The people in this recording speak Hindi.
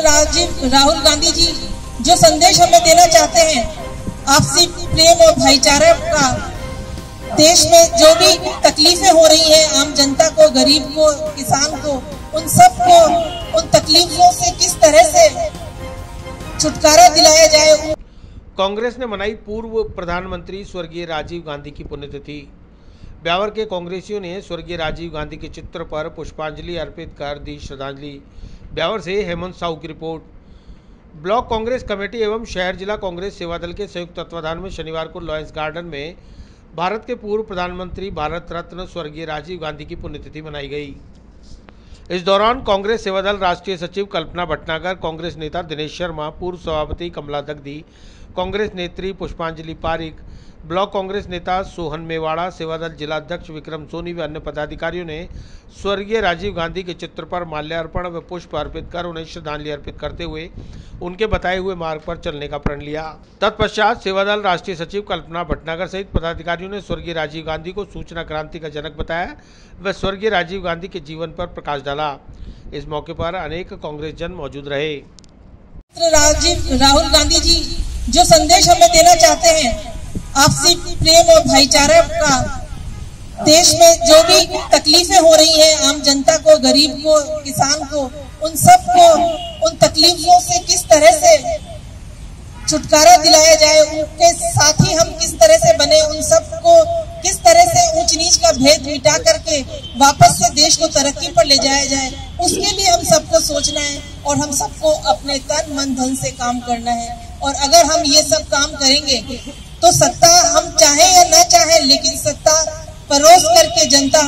राजीव, राहुल गांधी जी, जो संदेश हमें देना चाहते हैं, आपसी प्रेम और भाईचारे का, देश में जो भी तकलीफें हो रही हैं, आम जनता को, गरीब को, किसान को, उन सबको उन तकलीफों से किस तरह से छुटकारा दिलाया जाए कांग्रेस ने मनाई पूर्व प्रधानमंत्री स्वर्गीय राजीव गांधी की पुण्यतिथि। ब्यावर के कांग्रेसियों ने स्वर्गीय राजीव गांधी के चित्र पर पुष्पांजलि अर्पित कर दी श्रद्धांजलि। ब्यावर से हेमंत साहू की रिपोर्ट। ब्लॉक कांग्रेस कमेटी एवं शहर जिला कांग्रेस सेवा दल के संयुक्त तत्वाधान में शनिवार को लॉयंस गार्डन में भारत के पूर्व प्रधानमंत्री भारत रत्न स्वर्गीय राजीव गांधी की पुण्यतिथि मनाई गई। इस दौरान कांग्रेस सेवा दल राष्ट्रीय सचिव कल्पना भटनागर, कांग्रेस नेता दिनेश शर्मा, पूर्व सभापति कमला दगदी कांग्रेस नेत्री पुष्पांजलि पारिक, ब्लॉक कांग्रेस नेता सोहन मेवाड़ा, सेवादल जिलाध्यक्ष विक्रम सोनी व अन्य पदाधिकारियों ने स्वर्गीय राजीव गांधी के चित्र पर माल्यार्पण व पुष्प अर्पित कर उन्हें श्रद्धांजलि अर्पित करते हुए उनके बताए हुए मार्ग पर चलने का प्रण लिया। तत्पश्चात सेवादल राष्ट्रीय सचिव कल्पना भटनागर सहित पदाधिकारियों ने स्वर्गीय राजीव गांधी को सूचना क्रांति का जनक बताया व स्वर्गीय राजीव गांधी के जीवन पर प्रकाश डाला। इस मौके पर अनेक कांग्रेस जन मौजूद रहे। राजीव, राहुल गांधी जी जो संदेश हमें देना चाहते हैं, आपसी प्रेम और भाईचारा का देश में जो भी तकलीफें हो रही हैं, आम जनता को, गरीब को, किसान को, उन सबको, उन तकलीफों से किस तरह से छुटकारा दिलाया जाए, उनके साथ ही हम किस तरह से बने, उन सबको किस तरह से ऊंच नीच का भेद मिटा करके वापस से देश को तरक्की पर ले जाया जाए, उसके लिए हम सबको सोचना है और हम सबको अपने तन, मन, धन से काम करना है। और अगर हम ये सब काम करेंगे तो सत्ता हम चाहे या न चाहे, लेकिन सत्ता परोस करके जनता